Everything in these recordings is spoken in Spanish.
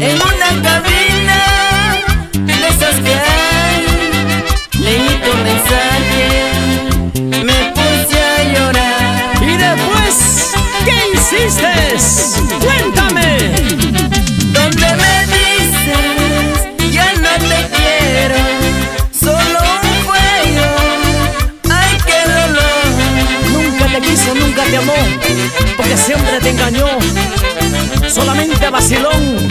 En una cabina de esas que hay, mensaje, me puse a llorar. ¿Y después qué hiciste? Porque siempre te engañó. Solamente vacilón.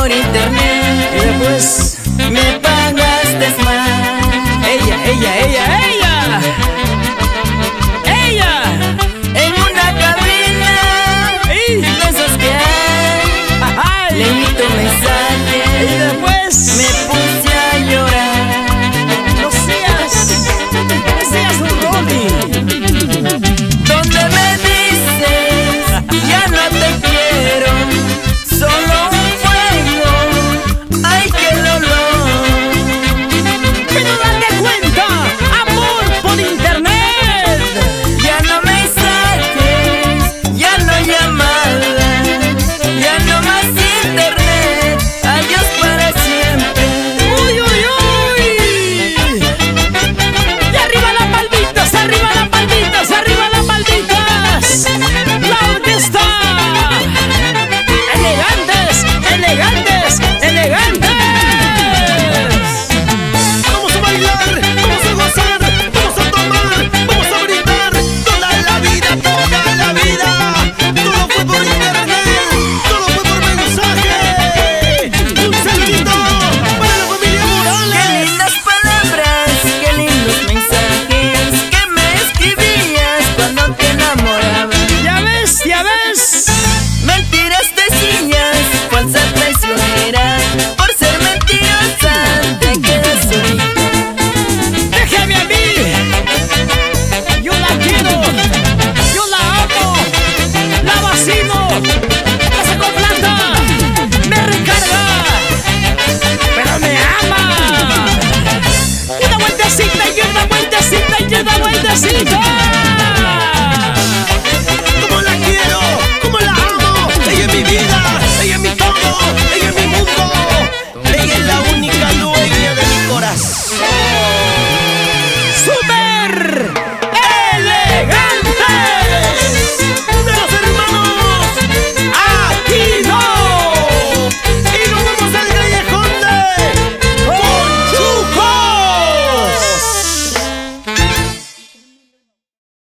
por internet. Y después me pagaste más. Ella, ella, ella, ella. Ella en una cabina. Y de esas que hay. Le invito un mensaje. Y después me Así